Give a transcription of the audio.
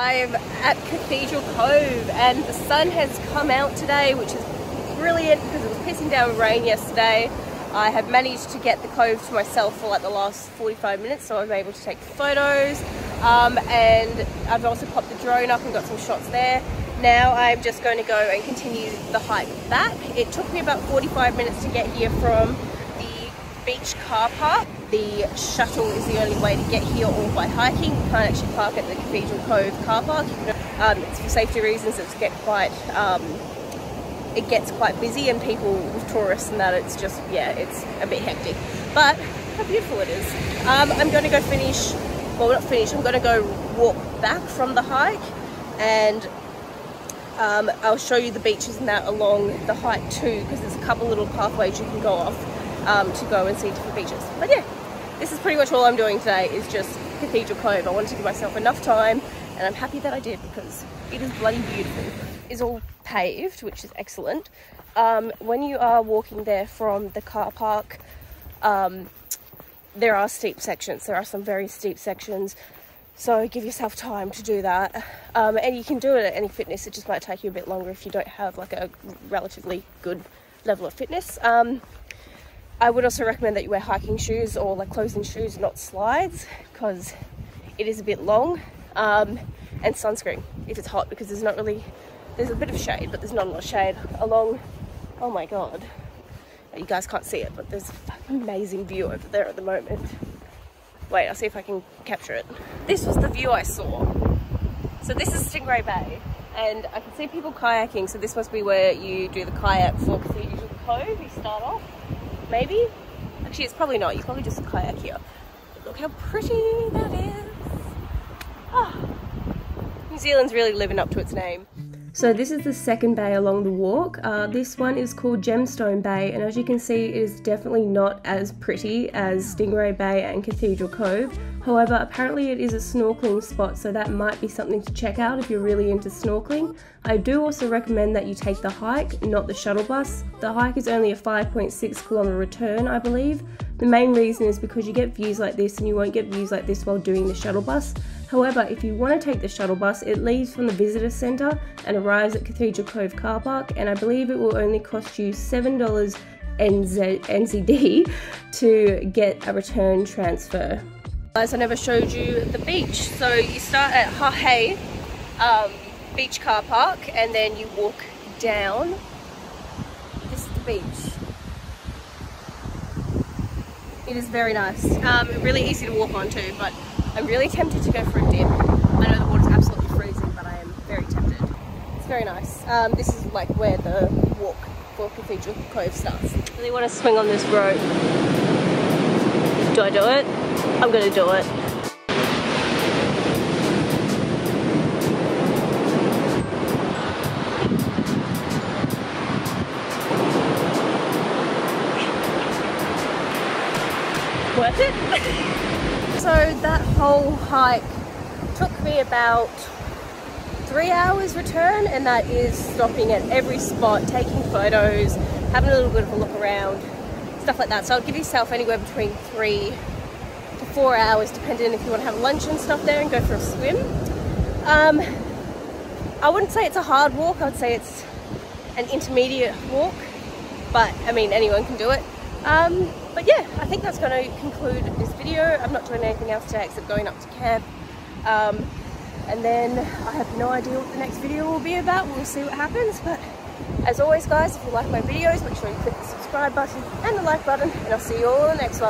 I'm at Cathedral Cove and the sun has come out today which is brilliant because it was pissing down rain yesterday. I have managed to get the cove to myself for like the last 45 minutes so I'm able to take photos um, and I've also popped the drone up and got some shots there. Now I'm just going to go and continue the hike back. It took me about 45 minutes to get here from the beach car park. The shuttle is the only way to get here or by hiking. You can't actually park at the Cathedral Cove car park. Um, for safety reasons, it's get quite um, it gets quite busy and people with tourists and that it's just yeah it's a bit hectic but how beautiful it is um, I'm going to go finish well not finish I'm going to go walk back from the hike and um, I'll show you the beaches and that along the hike too because there's a couple little pathways you can go off um, to go and see different beaches but yeah this is pretty much all I'm doing today is just Cathedral Cove I wanted to give myself enough time and I'm happy that I did because it is bloody beautiful is all paved, which is excellent. Um, when you are walking there from the car park, um, there are steep sections. There are some very steep sections. So give yourself time to do that. Um, and you can do it at any fitness. It just might take you a bit longer if you don't have like a relatively good level of fitness. I would also recommend that you wear hiking shoes or like closing shoes, not slides, because it is a bit long. Um, and sunscreen if it's hot because there's not really there's a bit of shade, but there's not a lot of shade along. Oh my god. You guys can't see it, but there's an amazing view over there at the moment. Wait, I'll see if I can capture it. This was the view I saw. So this is Stingray Bay, and I can see people kayaking, so this must be where you do the kayak for Cathedral Cove, you start off, maybe? Actually, it's probably not, you probably just kayak here. But look how pretty that is. Oh, New Zealand's really living up to its name. So this is the second bay along the walk. Uh, this one is called Gemstone Bay and as you can see it is definitely not as pretty as Stingray Bay and Cathedral Cove. However, apparently it is a snorkeling spot so that might be something to check out if you're really into snorkeling. I do also recommend that you take the hike, not the shuttle bus. The hike is only a 5.6 kilometre return I believe. The main reason is because you get views like this and you won't get views like this while doing the shuttle bus. However, if you want to take the shuttle bus, it leaves from the visitor centre and arrives at Cathedral Cove car park, and I believe it will only cost you $7 NZ, NZD to get a return transfer. Guys, I never showed you the beach. So you start at Hahei um, Beach Car Park and then you walk down. This is the beach. It is very nice. Um, really easy to walk on too, but I'm really tempted to go for a dip. I know the water's absolutely freezing, but I am very tempted. It's very nice. Um, this is like where the walk for Cathedral Cove starts. I really want to swing on this rope. Do I do it? I'm gonna do it. Worth it? So that whole hike took me about three hours return and that is stopping at every spot, taking photos, having a little bit of a look around, stuff like that. So I'll give yourself anywhere between three four hours depending if you want to have lunch and stuff there and go for a swim. Um, I wouldn't say it's a hard walk, I would say it's an intermediate walk, but I mean anyone can do it. Um, but yeah, I think that's going to conclude this video. I'm not doing anything else today except going up to camp. Um, and then I have no idea what the next video will be about. We'll see what happens. But as always, guys, if you like my videos, make sure you click the subscribe button and the like button. And I'll see you all in the next one.